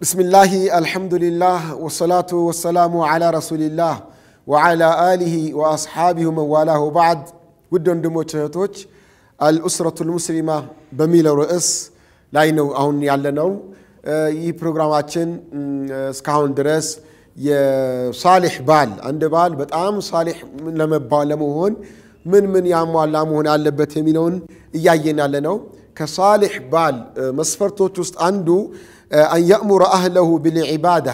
ብስሚላሂ አልሐምዱሊላህ ወሰላቱ ወሰላሙ ዓላ ረሱሊላህ ወዓላ አሊሂ ወአስሓቢሁ መዋላሁ ባዕድ ውድ ወንድሞች እህቶች አልኡስረቱል ሙስሊማ በሚለው ርዕስ ላይ ነው አሁን ያለነው። ይህ ፕሮግራማችን እስካሁን ድረስ የሳሊሕ ባል አንድ ባል በጣም ሳሊሕ ለመሆን ምን ምን ያሟላ መሆን አለበት የሚለውን እያየን ያለ ነው። ከሳሊሕ ባል መስፈርቶች ውስጥ አንዱ አን የእሙረ አህለሁ ብልዒባዳ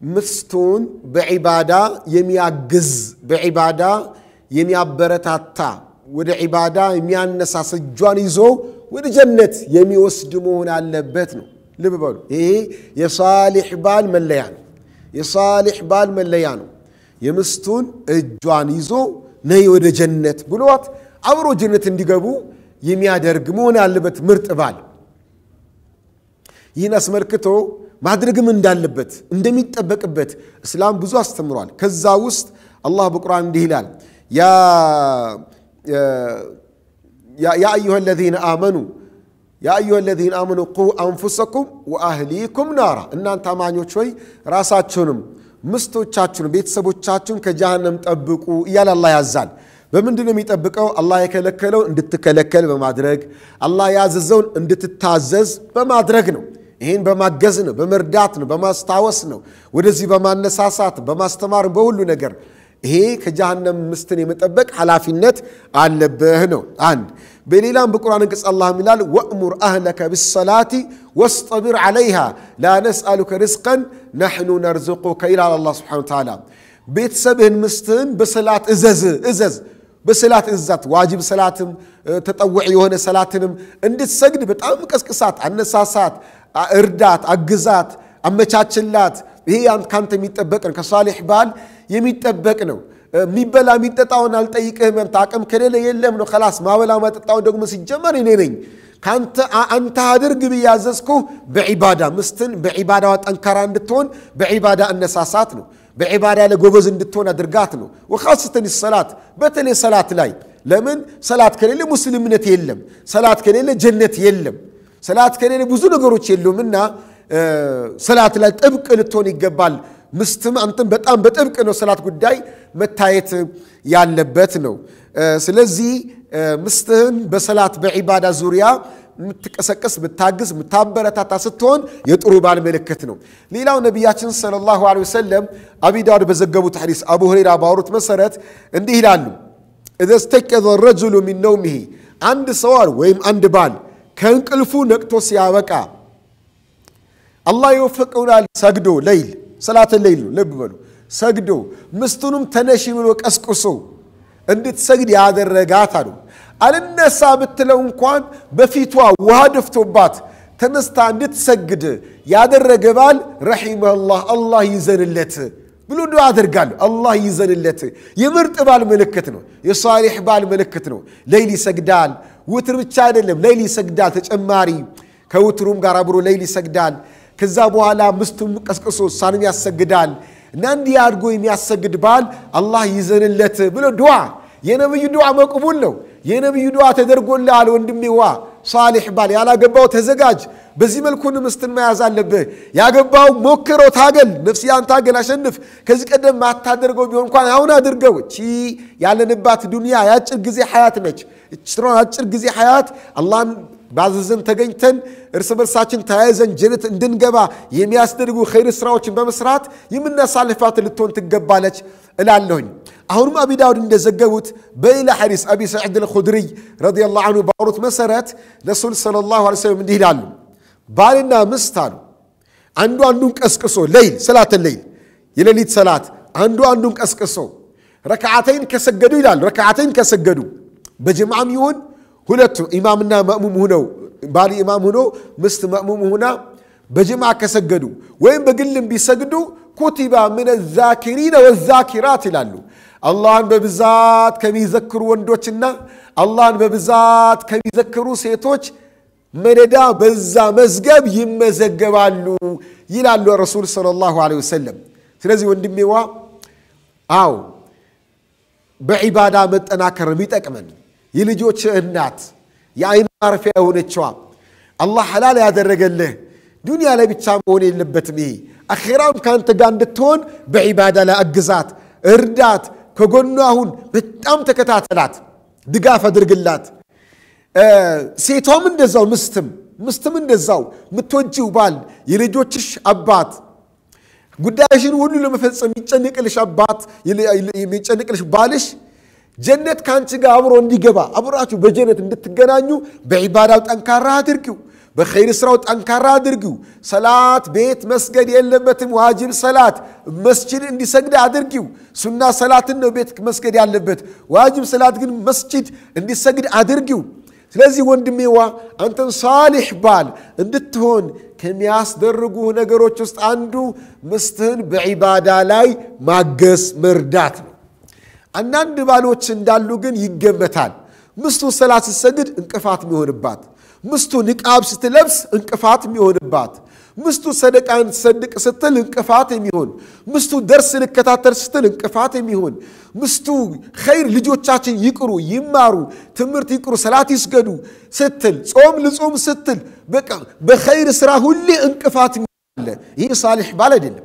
ምስቱን በዒባዳ የሚያግዝ በዒባዳ የሚያበረታታ ወደ ዒባዳ የሚያነሳስ እጇን ይዞ ወደ ጀነት የሚወስድ መሆን አለበት ነው። ልብ በሉ፣ ይሄ የሳሊሕ ባል መለያ ነው። የሳሊሕ ባል መለያ ነው። የምስቱን እጇን ይዞ ነይ ወደ ጀነት ብሏት አብሮ ጀነት እንዲገቡ የሚያደርግ መሆን ያለበት ምርጥ ባል። ይህን አስመልክቶ ማድረግም እንዳለበት እንደሚጠበቅበት እስላም ብዙ አስተምሯል። ከዛ ውስጥ አላህ በቁርአን እንዲህ ይላል ያ አዩሃ ለዚነ አመኑ ያ አዩሃ ለዚነ አመኑ ቁ አንፉሰኩም ወአህሊኩም ናራ፣ እናንተ አማኞች ሆይ ራሳችሁንም ምስቶቻችሁን ቤተሰቦቻችሁን ከጀሃነም ጠብቁ እያለ አላህ ያዛል። በምንድን ነው የሚጠብቀው? አላህ የከለከለው እንድትከለከል በማድረግ አላህ ያዘዘውን እንድትታዘዝ በማድረግ ነው። ይህን በማገዝ ነው፣ በመርዳት ነው፣ በማስታወስ ነው፣ ወደዚህ በማነሳሳት በማስተማር በሁሉ ነገር ይሄ ከጀሃነም ምስትን የመጠበቅ ኃላፊነት አለብህ ነው። አንድ በሌላም በቁርአን አንቀጽ አላህ ይላል ወእሙር አህለከ ብሰላቲ ወስጠቢር ዓለይሃ ላ ነስአሉከ ርዝቀን ነሕኑ ነርዝቁከ ይላል አላህ ሱብሓነሁ ወተዓላ። ቤተሰብህን ምስትህን በሰላት እዘዝ እዘዝ በሰላት እዛት ዋጅብ ሰላትም ተጠውዕ የሆነ ሰላትንም እንድትሰግድ በጣም ቀስቅሳት፣ አነሳሳት፣ እርዳት፣ አግዛት፣ አመቻችላት። ይሄ ካንተ የሚጠበቅ ነው። ከሳሊሕ ባል የሚጠበቅ ነው። የሚበላ የሚጠጣውን አልጠይቅህም። አንተ አቅም ከሌለ የለም ነው ከላስ። ማበላ ማጠጣውን ደግሞ ሲጀመር እኔ ነኝ አንተ አድርግ ብዬ ያዘዝኩህ በዒባዳ ምስትን በዒባዳዋ ጠንካራ እንድትሆን በዒባዳ እነሳሳት ነው። በዒባዳ ላይ ጎበዝ እንድትሆን አድርጋት ነው። ወኻሰተን ሰላት፣ በተለይ ሰላት ላይ ለምን ሰላት ከሌለ ሙስልምነት የለም። ሰላት ከሌለ ጀነት የለም። ሰላት ከሌለ ብዙ ነገሮች የሉም እና ሰላት ላይ ጥብቅ ልትሆን ይገባል። ምስትም አንተም በጣም በጥብቅ ነው ሰላት ጉዳይ መታየት ያለበት ነው። ስለዚህ ሚስትህን በሰላት በዒባዳ ዙሪያ የምትቀሰቀስ ብታግዝ የምታበረታታ ስትሆን የጥሩ ባል ምልክት ነው። ሌላው ነቢያችን صلى الله عليه وسلم አቢ ዳውድ በዘገቡት ሐዲስ አቡ ሁረይራ ባወሩት መሰረት እንዲህ ይላሉ إذا استيقظ الرجل من نومه አንድ ሰው ወይም አንድ ባል ከእንቅልፉ ነቅቶ ሲያበቃ አላህ ይወፍቀውናል ሰግዶ ليل صلاة الليل ነው። ልብ በሉ ሰግዶ ምስቱንም ተነሺ ብሎ ቀስቅሶ እንድትሰግድ ያደረጋት አሉ። አልነሳ ብትለው እንኳን በፊቷ ውሃ ደፍቶባት ተነስታ እንድትሰግድ ያደረገ ባል ረሒመላህ አላህ ይዘንለት ብሎ ዱዓ አደርጋለሁ። አላህ ይዘንለት። የምርጥ ባል ምልክት ነው። የሳሊሕ ባል ምልክት ነው። ለይል ይሰግዳል። ውትር ብቻ አይደለም፣ ለይል ይሰግዳል። ተጨማሪ ከውትሩም ጋር አብሮ ለይል ይሰግዳል። ከዛ በኋላ ምስቱም ቀስቅሶ እሷንም ያሰግዳል። እና እንዲህ አድርጎ የሚያሰግድ ባል አላህ ይዘንለት ብሎ ዱዓ የነብዩ ዱዓ መቅቡል ነው። የነብዩ ዱዓ ተደርጎልሃል ወንድሜዋ። ሳሊሕ ባል ያላገባው ተዘጋጅ። በዚህ መልኩን ምስትን መያዝ አለብህ። ያገባው ሞክረው፣ ታገል፣ ነፍስያን ታገል፣ አሸንፍ። ከዚህ ቀደም ማታደርገው ቢሆን እንኳን አሁን አድርገው። እቺ ያለንባት ዱንያ የአጭር ጊዜ ሐያት ነች። አጭር ጊዜ ሐያት አላህን ባዘዘን ተገኝተን እርስ በርሳችን ተያይዘን ጀነት እንድንገባ የሚያስደርጉ ኸይር ስራዎችን በመስራት የምናሳልፋት ልትሆን ትገባለች እላለሁኝ። አሁንም አቢ ዳውድ እንደዘገቡት በሌላ ሐዲስ አቢ ሰዒድ አልኹድሪይ ረዲየላሁ ዐንሁ ባወሩት መሰረት ረሱል ሰለላሁ ዐለይሂ ወሰለም እንዲህ ይላሉ፣ ባልና ምስት አሉ አንዱ አንዱን ቀስቅሶ ለይል ሰላተ ለይል የሌሊት ሰላት አንዱ አንዱን ቀስቅሶ ረክዓተይን ከሰገዱ ይላሉ። ረክዓተይን ከሰገዱ በጀማዓም ይሁን ሁለቱ ኢማምና መእሙም ሁነው ባል ኢማም ሁኖ ምስት መእሙም ሁና በጀማዓ ከሰገዱ ወይም በግልም ቢሰግዱ ኩቲባ ምን ዛኪሪነ ወዛኪራት ይላሉ። አላህን በብዛት ከሚዘክሩ ወንዶችና አላህን በብዛት ከሚዘክሩ ሴቶች መደዳ በዛ መዝገብ ይመዘገባሉ ይላሉ ረሱል ሰለላሁ ዐለይሂ ወሰለም። ስለዚህ ወንድሜዋ አው በዒባዳ መጠናከር የሚጠቅመን የልጆች እናት የአይን ማረፊያ የሆነችዋ አላህ ሐላል ያደረገልህ ዱንያ ላይ ብቻ መሆን የለበትም። ይሄ አኼራም ከአንተ ጋር እንድትሆን በዒባዳ ላይ አግዛት፣ እርዳት፣ ከጎኗ አሁን በጣም ተከታተላት፣ ድጋፍ አድርግላት። ሴቷም እንደዛው ምስትም ምስትም እንደዛው የምትወጂው ባል የልጆችሽ አባት ጉዳይሽን ሁሉ ለመፈጸም የሚጨንቅልሽ አባት የሚጨንቅልሽ ባልሽ ጀነት ከአንቺ ጋር አብሮ እንዲገባ አብራችሁ በጀነት እንድትገናኙ በዒባዳው ጠንካራ አድርጊው። በኸይር ስራው ጠንካራ አድርጊው። ሰላት ቤት መስገድ የለበትም። ዋጅብ ሰላት መስጅድ እንዲሰግድ አድርጊው። ሱና ሰላትን ነው ቤት መስገድ ያለበት። ዋጅብ ሰላት ግን መስጅድ እንዲሰግድ አድርጊው። ስለዚህ ወንድሜዋ አንተን ሳሊሕ ባል እንድትሆን ከሚያስደርጉ ነገሮች ውስጥ አንዱ ምስትህን በዒባዳ ላይ ማገዝ መርዳት ነው። አንዳንድ ባሎች እንዳሉ ግን ይገመታል። ምስቱ ሰላት ስትሰግድ እንቅፋት የሚሆንባት፣ ምስቱ ንቃብ ስትለብስ እንቅፋት የሚሆንባት፣ ምስቱ ሰደቃን ትሰድቅ ስትል እንቅፋት የሚሆን፣ ምስቱ ደርስ ልከታተል ስትል እንቅፋት የሚሆን፣ ምስቱ ኸይር ልጆቻችን ይቅሩ ይማሩ፣ ትምህርት ይቅሩ፣ ሰላት ይስገዱ ስትል፣ ጾም ልጾም ስትል፣ በቃ በኸይር ስራ ሁሌ እንቅፋት አለ። ይህ ሳሊሕ ባል አይደለም።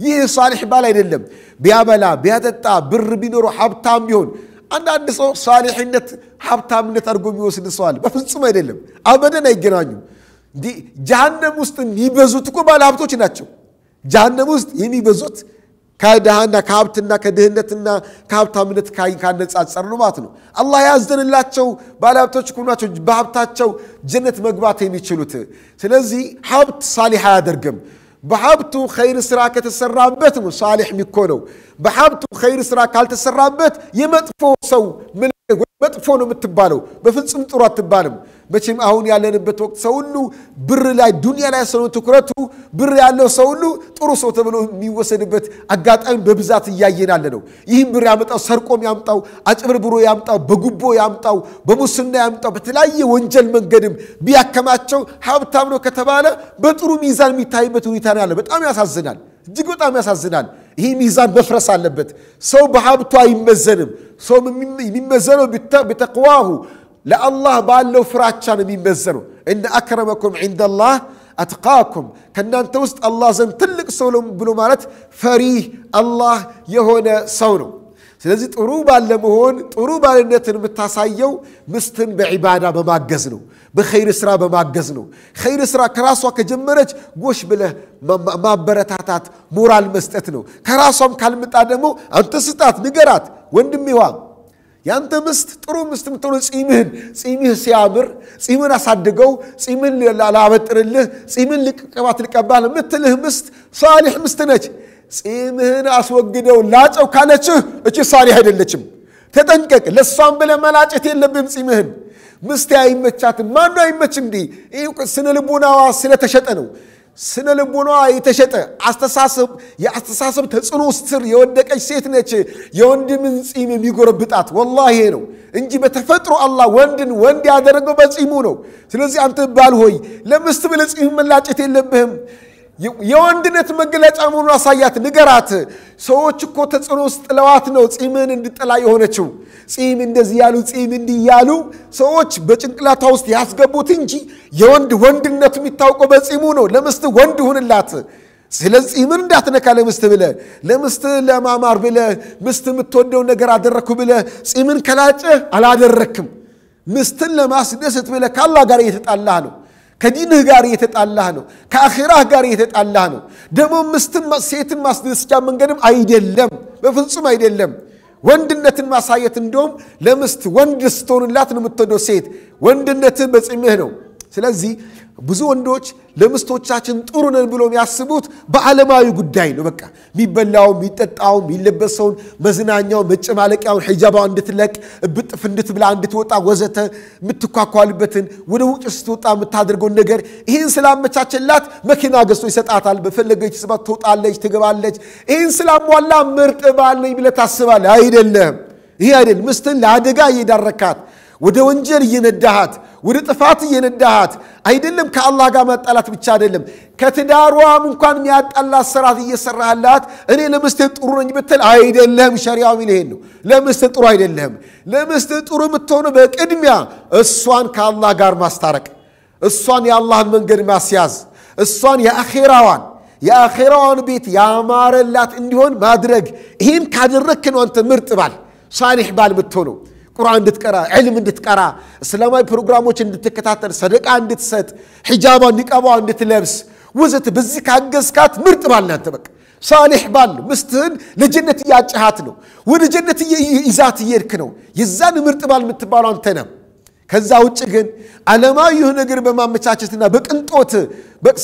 ይህ ሳሊሕ ባል አይደለም። ቢያበላ ቢያጠጣ ብር ቢኖረው ሀብታም ቢሆን አንዳንድ ሰው ሳሊሕነት ሀብታምነት አድርጎ የሚወስድ ሰው አለ። በፍጹም አይደለም። አበደን አይገናኙም። ጀሃነም ውስጥ የሚበዙት እኮ ባለ ሀብቶች ናቸው። ጀሃነም ውስጥ የሚበዙት ከድሃና ከሀብትና ከድህነትና ከሀብታምነት ካነጻጸር ነው ማለት ነው። አላህ ያዘንላቸው ባለ ሀብቶች እኮ ናቸው በሀብታቸው ጀነት መግባት የሚችሉት። ስለዚህ ሀብት ሳሊሕ አያደርግም። በሀብቱ ኸይር ስራ ከተሰራበት ነው ሳሊሕ የሚኮነው። በሀብቱ ኸይር ስራ ካልተሰራበት የመጥፎ ሰው መጥፎ ነው የምትባለው። በፍጹም ጥሩ አትባልም። መቼም አሁን ያለንበት ወቅት ሰው ሁሉ ብር ላይ ዱንያ ላይ ሰው ትኩረቱ ብር ያለው ሰው ሁሉ ጥሩ ሰው ተብሎ የሚወሰድበት አጋጣሚ በብዛት እያየን ያለ ነው። ይህም ብር ያመጣው ሰርቆም ያምጣው፣ አጭበርብሮ ያምጣው፣ በጉቦ ያምጣው፣ በሙስና ያምጣው፣ በተለያየ ወንጀል መንገድም ቢያከማቸው ሀብታም ነው ከተባለ በጥሩ ሚዛን የሚታይበት ሁኔታ ነው ያለ። በጣም ያሳዝናል። እጅግ በጣም ያሳዝናል። ይህ ሚዛን መፍረስ አለበት። ሰው በሀብቱ አይመዘንም። ሰው የሚመዘነው ቢተቅዋሁ ለአላህ ባለው ፍራቻ ነው የሚመዘነው። እነ አክረመኩም ዒንደላህ አትቃኩም፣ ከእናንተ ውስጥ አላህ ዘንድ ትልቅ ሰው ብሎ ማለት ፈሪህ አላህ የሆነ ሰው ነው። ስለዚህ ጥሩ ባል ጥሩ ባልነትን የምታሳየው ምስትን በዒባዳ በማገዝ ነው። በኸይር ስራ በማገዝ ነው። ኸይር ስራ ከራሷ ከጀመረች ጎሽ ብለህ ማበረታታት፣ ሞራል መስጠት ነው። ከራሷም ካልምጣ ደግሞ አንተ ስጣት፣ ንገራት። ወንድሜዋ ያንተ ምስት ጥሩ ምስት የምትሆነው ጺምህን ጺምህ ሲያምር ጺምን አሳድገው ጺምን ላበጥርልህ ጺምን ቅባት ልቀባል የምትልህ ምስት ሳሊሕ ምስት ነች። ጺምህን አስወግደው ላጨው ካለችህ እቺ ሳሊሕ አይደለችም። ተጠንቀቅ። ለእሷም ብለህ መላጨት የለብህም ጺምህን። ምስቴ አይመቻትም። ማኑ አይመች እንዲ ስነ ልቦናዋ ስለተሸጠ ነው። ስነ ልቦናዋ የተሸጠ አስተሳሰብ የአስተሳሰብ ተጽዕኖ ስር የወደቀች ሴት ነች የወንድምን ጺም የሚጎረብጣት። ወላሂ ይሄ ነው እንጂ በተፈጥሮ አላህ ወንድን ወንድ ያደረገው በጺሙ ነው። ስለዚህ አንተ ባል ሆይ ለምስት ብለህ ጺም መላጨት የለብህም። የወንድነት መገለጫ መሆኑን አሳያት፣ ንገራት። ሰዎች እኮ ተጽዕኖ ውስጥ ጥለዋት ነው ጺምን እንድጠላ የሆነችው። ጺም እንደዚህ ያሉ ጺም እንዲህ ያሉ ሰዎች በጭንቅላቷ ውስጥ ያስገቡት እንጂ የወንድ ወንድነቱ የሚታወቀው በጺሙ ነው። ለምስት ወንድ ሁንላት። ስለዚህ ጺምን እንዳትነካ ለምስት ብለ ለምስት ለማማር ብለ ምስት የምትወደውን ነገር አደረግኩ ብለ ጺምን ከላጨህ አላደረክም። ምስትን ለማስደሰት ብለ ከአላህ ጋር እየተጣላህ ነው። ከዲንህ ጋር እየተጣላህ ነው። ከአኼራህ ጋር እየተጣላህ ነው። ደግሞ ምስትን ሴትን ማስደሰቻ መንገድም አይደለም፣ በፍጹም አይደለም። ወንድነትን ማሳየት እንደውም ለምስት ወንድ ስትሆንላት ነው የምትወደው ሴት። ወንድነትህ በጺምህ ነው። ስለዚህ ብዙ ወንዶች ለምስቶቻችን ጥሩ ነን ብሎ የሚያስቡት በዓለማዊ ጉዳይ ነው። በቃ የሚበላውን፣ የሚጠጣውን፣ የሚለበሰውን፣ መዝናኛውን፣ መጨማለቂያውን፣ ሒጃባውን እንድትለቅ እብጥፍ እንድትብላ እንድትወጣ ወዘተ የምትኳኳልበትን ወደ ውጭ ስትወጣ የምታደርገውን ነገር ይህን ስላመቻቸላት መኪና ገዝቶ ይሰጣታል። በፈለገች ስባት ትወጣለች፣ ትገባለች። ይህን ስላሟላ ምርጥ ባል ነኝ ብለህ ታስባለህ። አይደለም። ይሄ አይደለም። ምስትን ለአደጋ እየዳረካት ወደ ወንጀል እየነዳሃት ወደ ጥፋት እየነዳሃት አይደለም። ከአላህ ጋር ማጣላት ብቻ አይደለም፣ ከትዳሯም እንኳን የሚያጣላት ስራት እየሰራህላት እኔ ለምስት ጥሩ ነኝ ብትል አይደለም። ሸሪያው የሚል ይሄን ነው። ለምስት ጥሩ አይደለም። ለምስት ጥሩ የምትሆነው በቅድሚያ እሷን ከአላህ ጋር ማስታረቅ፣ እሷን የአላህን መንገድ ማስያዝ፣ እሷን የአኼራዋን የአኼራዋን ቤት ያማረላት እንዲሆን ማድረግ። ይህን ካደረግክ ነው አንተ ምርጥ ባል ሳሊሕ ባል ምትሆነው። ቁርአን እንድትቀራ፣ ዕልም እንድትቀራ፣ እስላማዊ ፕሮግራሞች እንድትከታተል፣ ሰደቃ እንድትሰጥ፣ ሒጃቧ ኒቃቧ እንድትለብስ ወዘት። በዚህ ካገዝካት ምርጥ ባል ናንተ በቃ ሳሌሕ ባል ምስትህን ለጀነት እያጨሃት ነው። ወደ ጀነት ይዛት እየሄድክ ነው። የዛን ምርጥ ባል የምትባለው አንተ ነህ። ከዛ ውጭ ግን ዓለማዊ የሆነ ነገር በማመቻቸትና በቅንጦት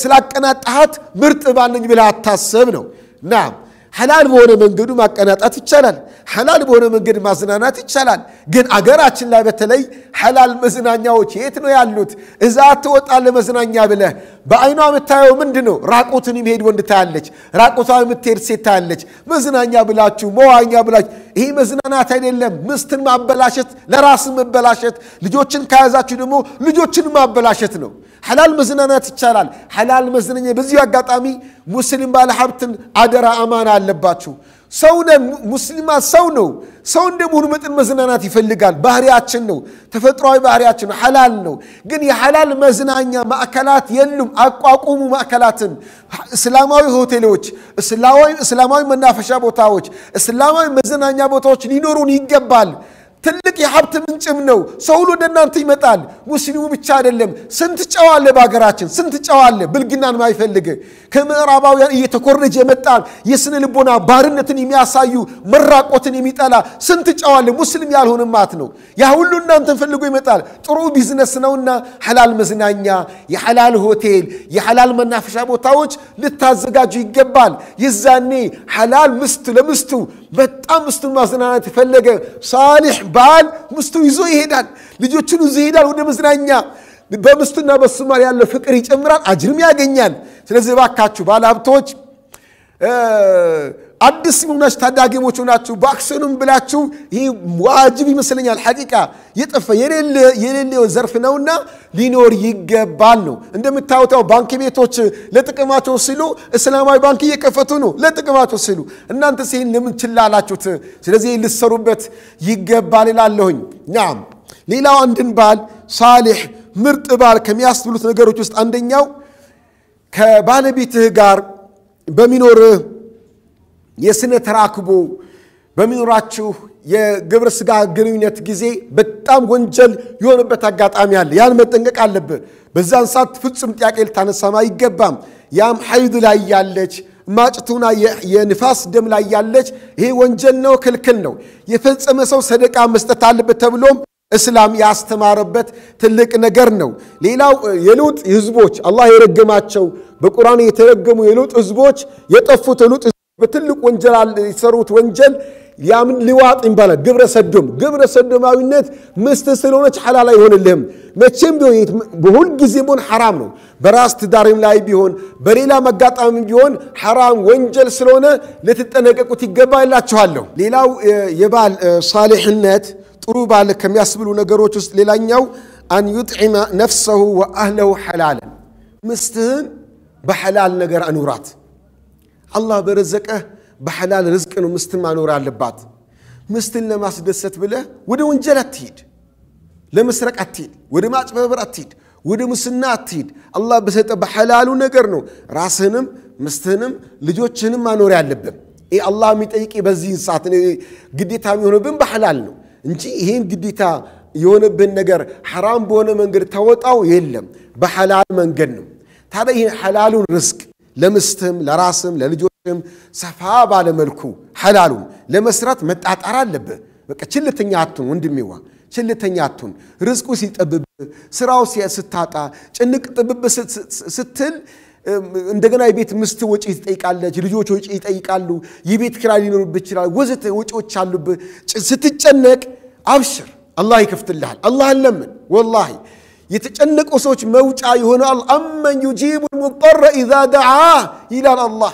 ስላቀናጣሃት ምርጥ ባል ነኝ ብለህ አታስብ ነው። ናም ሐላል በሆነ መንገዱ ማቀናጣት ይቻላል። ሐላል በሆነ መንገድ ማዝናናት ይቻላል። ግን አገራችን ላይ በተለይ ሐላል መዝናኛዎች የት ነው ያሉት? እዛ ትወጣለህ መዝናኛ ብለህ በአይኗ የምታየው ምንድን ነው? ራቁትን የሚሄድ ወንድ ታያለች፣ ራቁቷ የምትሄድ ሴት ታያለች። መዝናኛ ብላችሁ መዋኛ ብላችሁ ይህ መዝናናት አይደለም። ምስትን ማበላሸት፣ ለራስን መበላሸት፣ ልጆችን ከያዛችሁ ደግሞ ልጆችን ማበላሸት ነው። ሐላል መዝናናት ይቻላል። ሐላል መዝናኛ በዚሁ አጋጣሚ ሙስሊም ባለ ሀብትን አደራ አማና አለባችሁ። ሰው ሙስሊማ ሰው ነው። ሰው እንደመሆኑ መጠን መዝናናት ይፈልጋል። ባህሪያችን ነው፣ ተፈጥሯዊ ባህሪያችን ነው፣ ሐላል ነው። ግን የሐላል መዝናኛ ማዕከላት የሉም። አቋቁሙ ማዕከላትን፣ እስላማዊ ሆቴሎች፣ እስላማዊ መናፈሻ ቦታዎች፣ እስላማዊ መዝናኛ ቦታዎች ሊኖሩን ይገባል። ትልቅ የሀብት ምንጭም ነው። ሰው ሁሉ ወደ እናንተ ይመጣል። ሙስሊሙ ብቻ አይደለም። ስንት ጨዋ አለ በሀገራችን፣ ስንት ጨዋ አለ ብልግናን ማይፈልግ ከምዕራባውያን እየተኮረጀ የመጣል የስነ ልቦና ባርነትን የሚያሳዩ መራቆትን የሚጠላ ስንት ጨዋ አለ ሙስሊም ያልሆነ ማት ነው። ያ ሁሉ እናንተን ፈልጎ ይመጣል። ጥሩ ቢዝነስ ነውና ሐላል መዝናኛ፣ የሐላል ሆቴል፣ የሐላል መናፈሻ ቦታዎች ልታዘጋጁ ይገባል። የዛኔ ሐላል ምስት ለምስቱ በጣም ምስቱን ማዝናናት የፈለገ ሳሊሕ ባል ምስቱ ይዞ ይሄዳል። ልጆቹን ይዞ ይሄዳል ወደ መዝናኛ። በምስቱና በሱ መሃል ያለው ፍቅር ይጨምራል፣ አጅርም ያገኛል። ስለዚህ እባካችሁ ባለ ሀብቶች አዲስ ሆናችሁ ታዳጊሞች ሆናችሁ በአክሲዮንም ብላችሁ ይህ ዋጅብ ይመስለኛል። ሐቂቃ የጠፋ የሌለ ዘርፍ ነውና ሊኖር ይገባል ነው። እንደምታዩት ባንክ ቤቶች ለጥቅማቸው ሲሉ እስላማዊ ባንክ እየከፈቱ ነው ለጥቅማቸው ሲሉ። እናንተ ሲህን ለምን ችላ አላችሁት? ስለዚህ ልሰሩበት ይገባል እላለሁኝ። ናም ሌላው አንድን ባል ሳሊሕ ምርጥ ባል ከሚያስብሉት ነገሮች ውስጥ አንደኛው ከባለቤትህ ጋር በሚኖርህ የስነ ተራክቦ በሚኖራችሁ የግብረ ሥጋ ግንኙነት ጊዜ በጣም ወንጀል የሆነበት አጋጣሚ አለ። ያን መጠንቀቅ አለብህ። በዛን ሰዓት ፍጹም ጥያቄ ልታነሳም አይገባም። ያም ሐይድ ላይ ያለች ማጭቱና የንፋስ ደም ላይ ያለች ይሄ ወንጀል ነው፣ ክልክል ነው። የፈጸመ ሰው ሰደቃ መስጠት አለበት ተብሎም እስላም ያስተማረበት ትልቅ ነገር ነው። ሌላው የሉጥ ህዝቦች አላህ የረገማቸው በቁርአን የተረገሙ የሉጥ ህዝቦች የጠፉት የሉጥ በትልቅ ወንጀል የሰሩት ወንጀል ያምን ሊዋጥ ይባላል። ግብረ ሰዶም ግብረ ሰዶማዊነት ምስት ስለሆነች ሐላል አይሆንልህም። መቼም ቢሆን በሁል ጊዜ ቢሆን ሐራም ነው። በራስ ትዳርም ላይ ቢሆን በሌላ መጋጣሚ ቢሆን ሐራም ወንጀል ስለሆነ ልትጠነቀቁት ይገባ ይላችኋለሁ። ሌላው የባል ሳሊሕነት ጥሩ ባል ከሚያስብሉ ነገሮች ውስጥ ሌላኛው አን ዩጥዒመ ነፍሰሁ ወአህለሁ ሐላለን ምስትህን በሐላል ነገር አኑራት። አላህ በረዘቀህ በሐላል ርዝቅ ነው ምስትን ማኖር አለባት። ምስትን ለማስደሰት ብለህ ወደ ወንጀል አትሂድ፣ ለመስረቅ አትሂድ፣ ወደ ማጭበርበር አትሂድ፣ ወደ ሙስና አትሂድ። አላህ በሰጠ በሐላሉ ነገር ነው ራስህንም ምስትህንም ልጆችህንም ማኖር ያለብን። ይህ አላህ የሚጠይቅ በዚህን ሰዓት ግዴታ የሚሆንብን በሐላል ነው እንጂ ይህን ግዴታ የሆነብን ነገር ሐራም በሆነ መንገድ ታወጣው የለም፣ በሐላል መንገድ ነው። ታዲያ ይህን ሐላሉን ርዝቅ ለምስትም ለራስም ለልጆችም ሰፋ ባለ መልኩ ሐላሉን ለመስራት መጣጣር አለብህ። በቃ ችልተኛ አቱን ወንድሜዋ፣ ችልተኛ አቱን። ርዝቁ ሲጠብብ፣ ስራው ስታጣ፣ ጭንቅ ጥብብ ስትል እንደገና የቤት ምስት ወጪ ትጠይቃለች፣ ልጆች ወጪ ይጠይቃሉ፣ የቤት ኪራይ ሊኖርብህ ይችላል፣ ወዘተ ወጪዎች አሉብህ። ስትጨነቅ አብሽር፣ አላህ ይከፍትልሃል። አላህን ለምን ወላሂ የተጨነቁ ሰዎች መውጫ የሆነው አመን ዩጂቡ ልሙጠረ ኢዛ ደዓህ ይላል አላህ።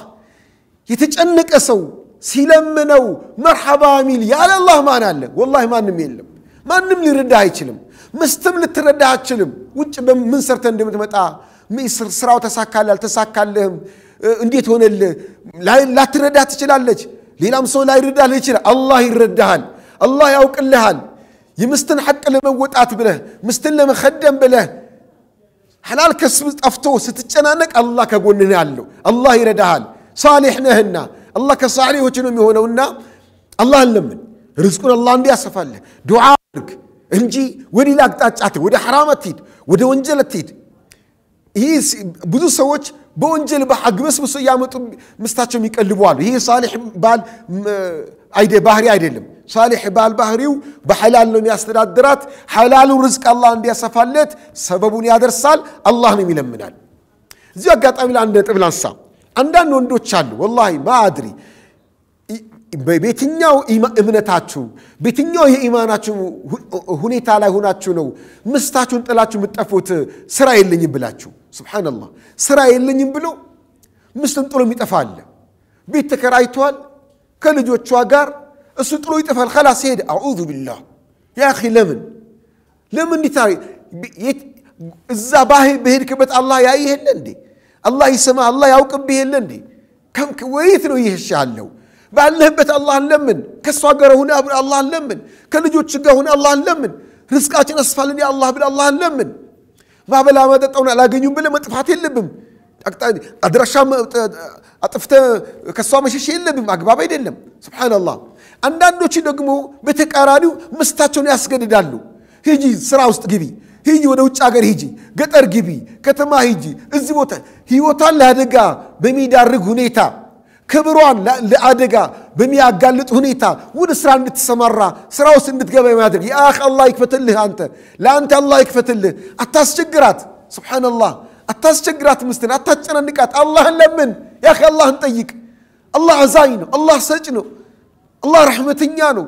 የተጨነቀ ሰው ሲለምነው መርሐባ ሚል ያለ አላህ ማን አለ? ወላሂ ማንም የለም። ማንም ሊረዳህ አይችልም። ምስትም ልትረዳህ አችልም። ውጭ በምን ሰርተህ እንደምትመጣ ስራው ተሳካልህ አልተሳካልህም፣ እንዴት ሆነልህ ላትረዳህ ትችላለች። ሌላም ሰው ላይረዳህ ይችላል። አላህ ይረዳሃል። አላህ ያውቅልሃል። የምስትን ሐቅ ለመወጣት ብለህ ምስትን ለመኸደም ብለህ ሐላል ከስብ ጠፍቶ ስትጨናነቅ አላህ ከጎንህ ያለው አላህ ይረዳሃል። ሳሌሕ ነህና አላህ ከሳሌሖች ነው የሚሆነውና አላህን ለምን ርዝቁን አላህ እንዲያሰፋልህ ዱዓ አድርግ እንጂ ወደ ሌላ አቅጣጫ ወደ ሐራም አትሂድ፣ ወደ ወንጀል አትሂድ። ይህ ብዙ ሰዎች በወንጀል አግበስብሶ እያመጡ ምስታቸው የሚቀልቡ አሉ። ይህ ሳሌሕ ባል ባህሪ አይደለም። ሳሌሕ ባል ባህሪው በሐላል ነው የሚያስተዳድራት። ሐላሉን ርዝቅ አላህ እንዲያሰፋለት ሰበቡን ያደርሳል፣ አላህንም ይለምናል። እዚሁ አጋጣሚ ላይ ነጥብ ላንሳ። አንዳንድ ወንዶች አሉ ወላሂ ማአድሪ በየትኛው እምነታችሁ በየትኛው የኢማናችሁ ሁኔታ ላይ ሆናችሁ ነው ምስታችሁን ጥላችሁ የምትጠፉት? ስራ የለኝም ብላችሁ ሱብሓነላህ። ስራ የለኝም ብሎ ምስትን ጥሎ የሚጠፋ አለ። ቤት ተከራይቷል ከልጆቿ ጋር እሱ ጥሎ ይጠፋል። ከላስ ሄደ። አዑዙ ቢላህ ያ አኺ ለምን ለምን እንዲታ እዛ በሄድክበት አላህ ያይህ የለ እንዴ? አላህ ይሰማ አላህ ያውቅብህ የለ እንዴ? ወይት ነው ይህሽ ያለው ባለህበት አላህን ለምን። ከእሷ ጋር ሁነ አላህን ለምን። ከልጆች ጋር ሁነ አላህን ለምን። ርዝቃችን አስፋልን አላህ ብል አላህን ለምን። ማበላ መጠጣውን አላገኙም ብለህ መጥፋት የለብም። አድራሻ አጥፍተ ከእሷ መሸሽ የለብም። አግባብ አይደለም። ሱብሓነላህ። አንዳንዶች ደግሞ በተቃራኒው ምስታቸውን ያስገድዳሉ። ሂጂ ስራ ውስጥ ግቢ፣ ሂጂ ወደ ውጭ ሀገር ሂጂ፣ ገጠር ግቢ፣ ከተማ ሂጂ፣ እዚህ ቦታ ህይወቷን ለአደጋ በሚዳርግ ሁኔታ ክብሯን ለአደጋ በሚያጋልጥ ሁኔታ ወደ ስራ እንድትሰማራ ስራ ውስጥ እንድትገባ የማድረግ የአኽ አላህ ይክፈትልህ። አንተ ለአንተ አላህ ይክፈትልህ። አታስቸግራት። ሱብሓነላህ አታስቸግራት። ምስትን አታጨናንቃት። አላህን ለምን ያኺ አላህን ጠይቅ። አላህ አዛኝ ነው። አላህ ሰጭ ነው። አላህ ረሕመተኛ ነው።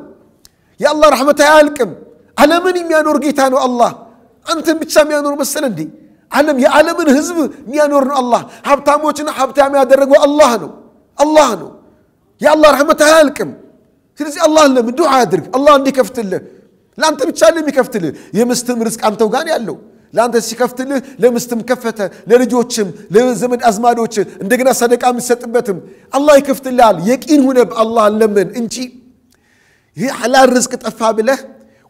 የአላህ ረሕመት አያልቅም። ዓለምን የሚያኖር ጌታ ነው አላህ። አንተን ብቻ የሚያኖር መሰለ እንዴ? ዓለም የዓለምን ህዝብ የሚያኖር ነው አላህ። ሀብታሞችን ሀብታም ያደረገው አላህ ነው አላህ ነው። የአላህ ረሕመት አያልቅም። ስለዚህ አላህን ለምን ዱዓ አድርግ፣ አላህ እንዲከፍትልህ። ለአንተ ብቻ የሚከፍትልህ የምስትም ርዝቅ አንተው ጋር ያለው ለአንተ ሲከፍትልህ ለምስትም ከፈተ፣ ለልጆችም፣ ለዘመድ አዝማዶች እንደገና ሰደቃ የሚሰጥበትም አላህ ይከፍትልሃል። የቂን ሁነ አላህን ለምን እንጂ ይህ ሐላል ርዝቅ ጠፋ ብለህ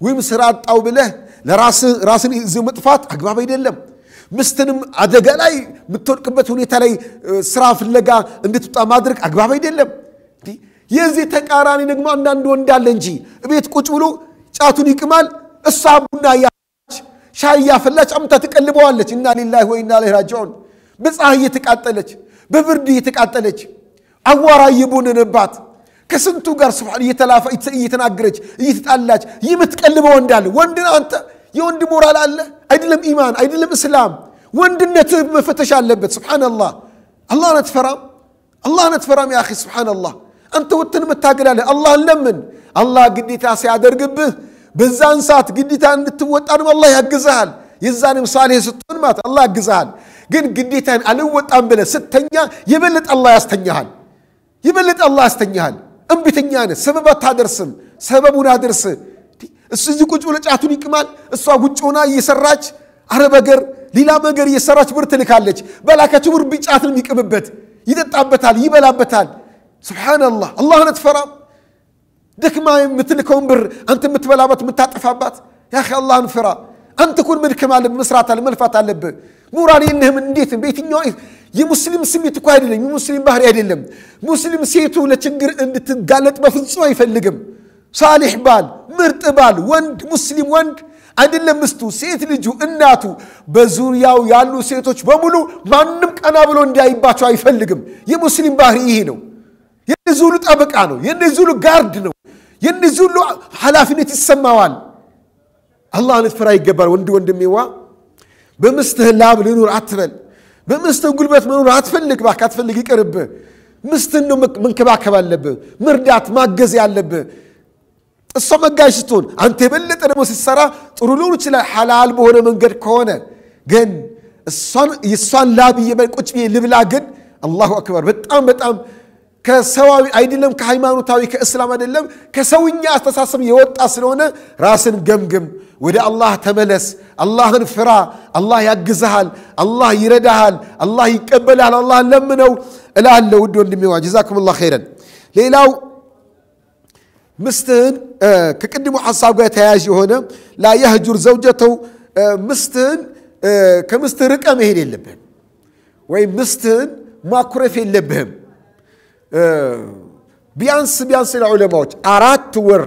ወይም ስራ አጣው ብለህ ለራስን ይዞ መጥፋት አግባብ አይደለም። ምስትንም አደጋ ላይ የምትወድቅበት ሁኔታ ላይ ስራ ፍለጋ እንድትወጣ ማድረግ አግባብ አይደለም። የዚህ ተቃራኒ ደግሞ አንዳንድ ወንድ አለ እንጂ እቤት ቁጭ ብሎ ጫቱን ይቅማል፣ እሷ ቡና እያፈላች ሻይ እያፈላች አምታ ትቀልበዋለች። እና ሊላሂ ወኢና ኢለይሂ ራጂዑን። በፀሐይ እየተቃጠለች በብርድ እየተቃጠለች አዋራ እየቦነነባት ከስንቱ ጋር ስብሓን እየተናገረች እየተጣላች የምትቀልበው ወንድ አለ። ወንድን አንተ የወንድ ሞራል አለ አይደለም፣ ኢማን አይደለም፣ እስላም ወንድነትህ መፈተሽ አለበት። ስብሓነላህ አላህን አትፈራም? አላህን አትፈራም? ያ አኺ ስብሓነላህ አንተ ወትን መታገል አላህን ለምን አላህ ግዴታ ሲያደርግብህ በዛን ሰዓት ግዴታ እንድትወጣ አላህ ያግዝሃል። የዛንም ሳሌህ ስትሆን ማለት አላህ ያግዝሃል። ግን ግዴታን አልወጣም ብለህ ስተኛ የበለጠ አላህ ያስተኛሃል። የበለጠ አላህ ያስተኛሃል። እምቢተኛ ነህ፣ ሰበብ አታደርስም። ሰበቡን አድርስ። እሱ እዚህ ቁጭ ብሎ ጫቱን ይቅማል፣ እሷ ውጭ ሆና እየሰራች አረብ ሀገር ሌላ ነገር እየሰራች ብር ትልካለች። በላካቸው ብር ጫትን የሚቅምበት ይጠጣበታል፣ ይበላበታል። ስብሓነላህ አላህን አትፈራም? ደክማ የምትልከውን ብር አንተ የምትበላበት የምታጠፋባት፣ ያ አላህን ፍራ። አንተ ኩን መድከም አለብህ፣ መስራት አለ መልፋት አለብህ። ሙራል የለህም። እንዴት በየትኛው የሙስሊም ስሜት እኮ አይደለም፣ የሙስሊም ባህሪ አይደለም። ሙስሊም ሴቱ ለችግር እንድትጋለጥ በፍጹም አይፈልግም። ሳሊሕ ባል፣ ምርጥ ባል፣ ወንድ ሙስሊም ወንድ አይደለም ምስቱ፣ ሴት ልጁ፣ እናቱ፣ በዙሪያው ያሉ ሴቶች በሙሉ ማንም ቀና ብሎ እንዲያይባቸው አይፈልግም። የሙስሊም ባህሪ ይሄ ነው። የነዚህ ሁሉ ጠበቃ ነው። የነዚህ ሁሉ ጋርድ ነው። የነዚህ ሁሉ ኃላፊነት ይሰማዋል። አላህን ልትፈራ ይገባል። ወንድ ወንድሜዋ በምስትህ ላብ ልኑር አትበል። በምስትህ ጉልበት መኖር አትፈልግ፣ እባክህ አትፈልግ፣ ይቅርብህ። ምስትህን ነው መንከባከብ አለብህ፣ መርዳት ማገዝ ያለብህ። እሷ መጋዥ ስትሆን አንተ የበለጠ ደግሞ ስትሰራ ጥሩ ሊሆን ይችላል፣ ሐላል በሆነ መንገድ ከሆነ ግን የእሷን ላብ ቁጭ ልብላ ግን አላሁ አክበር በጣም በጣም ከሰዋዊ አይደለም ከሃይማኖታዊ ከእስላም አይደለም ከሰውኛ አስተሳሰብ የወጣ ስለሆነ ራስን ገምግም፣ ወደ አላህ ተመለስ፣ አላህን ፍራ። አላህ ያግዝሃል፣ አላህ ይረዳሃል፣ አላህ ይቀበልሃል። አላህ ለምነው እላለሁ። ውድ ወንድሜዋ ጀዛኩም ላህ ኸይረን። ሌላው ምስትህን ከቅድሙ ሐሳብ ጋር ተያያዥ የሆነ ላ የህጁር ዘውጀተው ምስትህን ከምስት ርቀ መሄድ የለብህም፣ ወይም ምስትህን ማኩረፍ የለብህም። ቢያንስ ቢያንስ ለዑለማዎች አራት ወር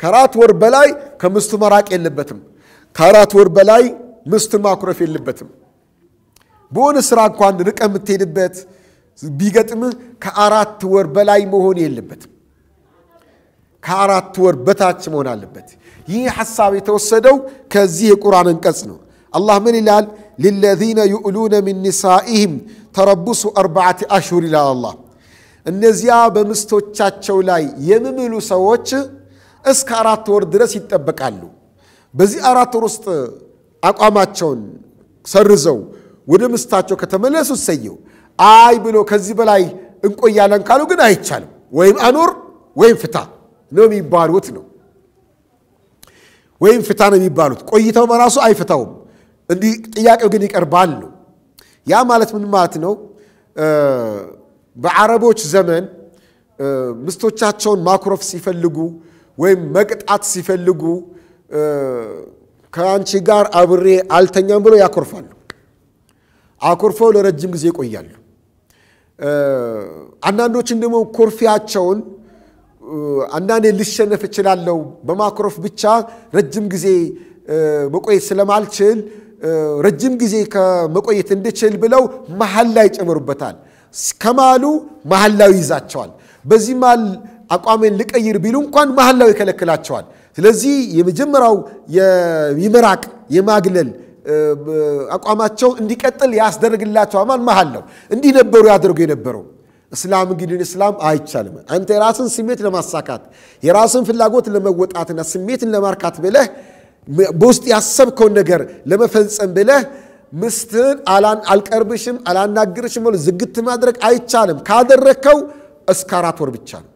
ከአራት ወር በላይ ከምስቱ መራቅ የለበትም። ከአራት ወር በላይ ምስቱን ማኩረፍ የለበትም። በሆነ ስራ እንኳን ርቀ የምትሄድበት ቢገጥምህ ከአራት ወር በላይ መሆን የለበትም። ከአራት ወር በታች መሆን አለበት። ይህ ሐሳብ የተወሰደው ከዚህ የቁርአን አንቀጽ ነው። አላህ ምን ይላል? ሊለዚነ ዩእሉነ ሚን ኒሳኢህም ተረቡሱ አርባዓቲ አሽሁር ይላል አላህ። እነዚያ በምስቶቻቸው ላይ የሚምሉ ሰዎች እስከ አራት ወር ድረስ ይጠበቃሉ። በዚህ አራት ወር ውስጥ አቋማቸውን ሰርዘው ወደ ምስታቸው ከተመለሱ ሰየው። አይ ብሎ ከዚህ በላይ እንቆያለን ካሉ ግን አይቻልም። ወይም አኑር ወይም ፍታ ነው የሚባሉት ነው። ወይም ፍታ ነው የሚባሉት። ቆይተው በራሱ አይፍታውም። እንዲህ ጥያቄው ግን ይቀርባል ነው። ያ ማለት ምን ማለት ነው? በዓረቦች ዘመን ምስቶቻቸውን ማኩረፍ ሲፈልጉ ወይም መቅጣት ሲፈልጉ ከአንቺ ጋር አብሬ አልተኛም ብሎ ያኮርፋሉ። አኮርፈው ለረጅም ጊዜ ይቆያሉ። አንዳንዶችን ደግሞ ኮርፊያቸውን አንዳንዴ ልሸነፍ እችላለሁ በማኩረፍ ብቻ ረጅም ጊዜ መቆየት ስለማልችል ረጅም ጊዜ ከመቆየት እንድችል ብለው መሀል ላይ ይጨምሩበታል። ከማሉ መሀላዊ ይዛቸዋል። በዚህ መሃል አቋሜን ልቀይር ቢሉ እንኳን መሀላዊ ይከለክላቸዋል። ስለዚህ የመጀመሪያው የመራቅ የማግለል አቋማቸው እንዲቀጥል ያስደርግላቸዋል። ማን መሀል ነው። እንዲህ ነበሩ ያደርጉ የነበረው እስላም እንግዲህ እስላም አይቻልም። አንተ የራስን ስሜት ለማሳካት የራስን ፍላጎት ለመወጣትና ስሜትን ለማርካት ብለህ በውስጥ ያሰብከውን ነገር ለመፈጸም ብለህ ምስትህን አልቀርብሽም፣ አላናግርሽም ብሎ ዝግት ማድረግ አይቻልም። ካደረግከው እስከ አራት ወር ብቻ ነው።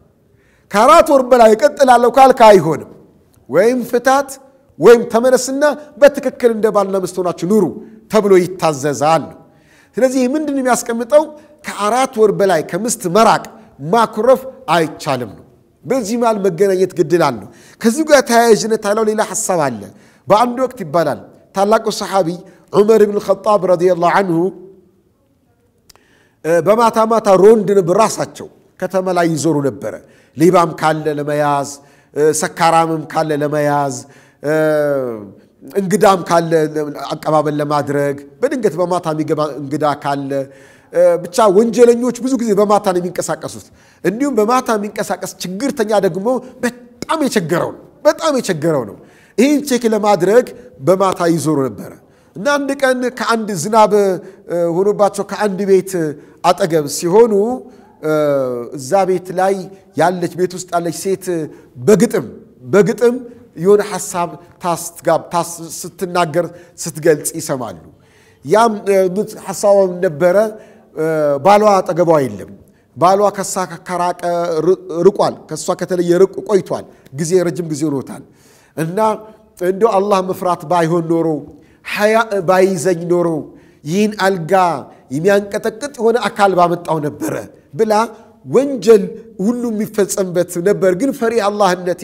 ከአራት ወር በላይ እቀጥላለሁ ካልክ አይሆንም። ወይም ፍታት ወይም ተመለስና በትክክል እንደ ባልና ሚስት ሆናችሁ ኑሩ ተብሎ ይታዘዛል። ስለዚህ ምንድን የሚያስቀምጠው ከአራት ወር በላይ ከምስት መራቅ ማኩረፍ አይቻልም ነው። በዚህ መሃል መገናኘት ግድላል ነው። ከዚህ ጋር ተያያዥነት ያለው ሌላ ሐሳብ አለ። በአንድ ወቅት ይባላል ታላቁ ሰሓቢ ዑመር ብን ኸጣብ ረዲየላሁ አንሁ በማታ ማታ ሮንድ ራሳቸው ከተማ ላይ ይዞሩ ነበረ። ሌባም ካለ ለመያዝ፣ ሰካራምም ካለ ለመያዝ፣ እንግዳም ካለ አቀባበል ለማድረግ፣ በድንገት በማታ የሚገባ እንግዳ ካለ ብቻ ወንጀለኞች ብዙ ጊዜ በማታ ነው የሚንቀሳቀሱት። እንዲሁም በማታ የሚንቀሳቀስ ችግርተኛ ደግሞ በጣም የቸገረው በጣም የቸገረው ነው። ይህን check ለማድረግ በማታ ይዞሩ ነበረ እና አንድ ቀን ከአንድ ዝናብ ሆኖባቸው ከአንድ ቤት አጠገብ ሲሆኑ እዛ ቤት ላይ ያለች ቤት ውስጥ ያለች ሴት በግጥም በግጥም የሆነ ሐሳብ ስትናገር ስትገልጽ ይሰማሉ። ያም ሐሳቧም ነበረ ባሏ አጠገቧ የለም። ባሏ ከሳ ከራቀ ርቋል። ከእሷ ከተለየ ርቅ ቆይቷል። ጊዜ ረጅም ጊዜ ሆኖታል እና እንደው አላህ መፍራት ባይሆን ኖሮ ሐያ ባይዘኝ ኖሮ ይህን አልጋ የሚያንቀጠቅጥ የሆነ አካል ባመጣው ነበረ ብላ ወንጀል ሁሉ የሚፈጸምበት ነበር። ግን ፈሪ አላህነቴ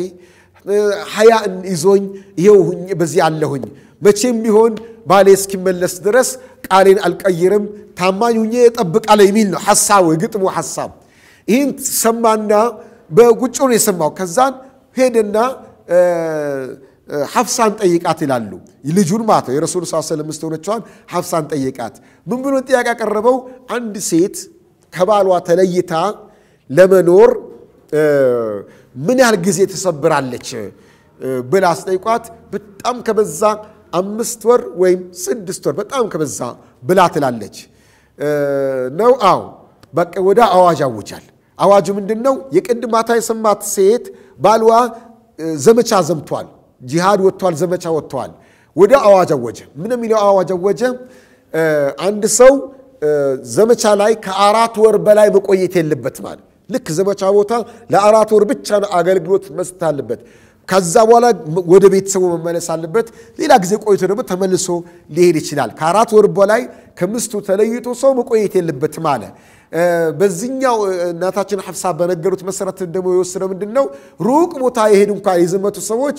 ሐያ ይዞኝ ይኸው በዚህ አለሁኝ መቼም ቢሆን ባሌ እስኪመለስ ድረስ ቃሌን አልቀይርም፣ ታማኝ ሁኜ እጠብቃለሁ የሚል ነው ሐሳቡ፣ የግጥሙ ሐሳብ። ይህን ሰማና በቁጭ ነው የሰማው። ከዛን ሄደና ሐፍሳን ጠይቃት ይላሉ። ልጁን ማለት ነው የረሱል ስ ስለም ሚስት ሆነችዋን ሐፍሳን ጠይቃት። ምን ብሎ ጥያቄ ያቀረበው? አንድ ሴት ከባሏ ተለይታ ለመኖር ምን ያህል ጊዜ ትሰብራለች ብላ አስጠይቋት። በጣም ከበዛ አምስት ወር ወይም ስድስት ወር በጣም ከበዛ ብላ ትላለች። ነው አዎ፣ በቃ ወደ አዋጅ አውጃል። አዋጁ ምንድን ነው? የቅድም ማታ የሰማት ሴት ባልዋ ዘመቻ ዘምቷል፣ ጂሃድ ወጥቷል፣ ዘመቻ ወጥተዋል። ወደ አዋጅ አወጀ። ምን የሚለው አዋጅ አወጀ? አንድ ሰው ዘመቻ ላይ ከአራት ወር በላይ መቆየት የለበት ማለት ልክ ዘመቻ ቦታ ለአራት ወር ብቻ አገልግሎት መስጠት አለበት። ከዛ በኋላ ወደ ቤተሰቡ መመለስ አለበት። ሌላ ጊዜ ቆይቶ ደግሞ ተመልሶ ሊሄድ ይችላል። ከአራት ወር በላይ ከምስቱ ተለይቶ ሰው መቆየት የለበትም አለ። በዚህኛው እናታችን ሐፍሳ በነገሩት መሰረት ደግሞ የወሰደው ምንድን ነው? ሩቅ ቦታ የሄዱ እንኳ የዘመቱ ሰዎች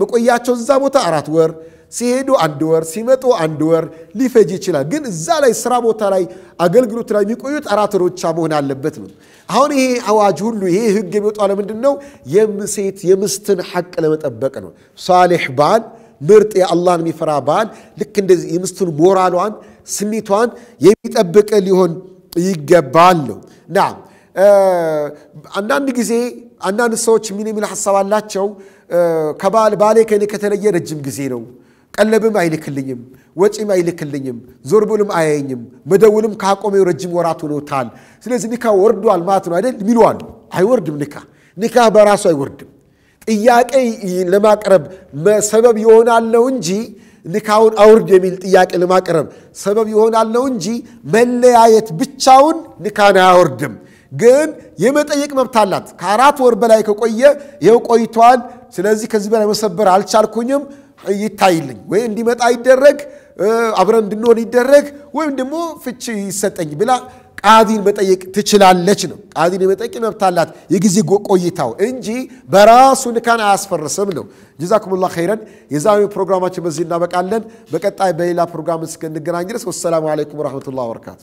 መቆያቸው እዛ ቦታ አራት ወር ሲሄዱ አንድ ወር ሲመጡ አንድ ወር ሊፈጅ ይችላል። ግን እዛ ላይ ስራ ቦታ ላይ አገልግሎት ላይ የሚቆዩት አራት ወር ብቻ መሆን አለበት ነው። አሁን ይሄ አዋጅ ሁሉ ይሄ ህግ የሚወጣው ለምንድን ነው? የሴት የምስትን ሐቅ ለመጠበቅ ነው። ሳሌሕ ባል ምርጥ የአላህን የሚፈራ ባል ልክ እንደዚህ የምስቱን ሞራሏን ስሜቷን የሚጠብቅ ሊሆን ይገባል ነው። ና አንዳንድ ጊዜ አንዳንድ ሰዎች ምን የሚል ሀሳብ አላቸው። ባሌ ከኔ ከተለየ ረጅም ጊዜ ነው፣ ቀለብም አይልክልኝም፣ ወጪም አይልክልኝም፣ ዞር ብሎም አያየኝም፣ መደውልም ካቆመው ረጅም ወራት ሆኖታል። ስለዚህ ኒካ ወርዷል ማለት ነው አይደል ሚሉ አሉ። አይወርድም። ኒካ ኒካ በራሱ አይወርድም። ጥያቄ ለማቅረብ ሰበብ ይሆናል ነው እንጂ ኒካውን አውርድ የሚል ጥያቄ ለማቅረብ ሰበብ ይሆናል ነው እንጂ መለያየት ብቻውን ኒካን አያወርድም። ግን የመጠየቅ መብት አላት። ከአራት ወር በላይ ከቆየ ይኸው ቆይቷል፣ ስለዚህ ከዚህ በላይ መሰበር አልቻልኩኝም፣ ይታይልኝ ወይ እንዲመጣ ይደረግ፣ አብረን እንድንሆን ይደረግ፣ ወይም ደግሞ ፍቺ ይሰጠኝ ብላ ቃዲን መጠየቅ ትችላለች ነው። ቃዲን የመጠየቅ መብት አላት የጊዜ ቆይታው እንጂ በራሱ ኒካን አያስፈርስም ነው። ጀዛኩሙላህ ኸይረን። የዛሬው ፕሮግራማችን በዚህ እናበቃለን። በቀጣይ በሌላ ፕሮግራም እስክንገናኝ ድረስ ወሰላሙ አለይኩም ወረሕመቱላህ ወበረካቱ።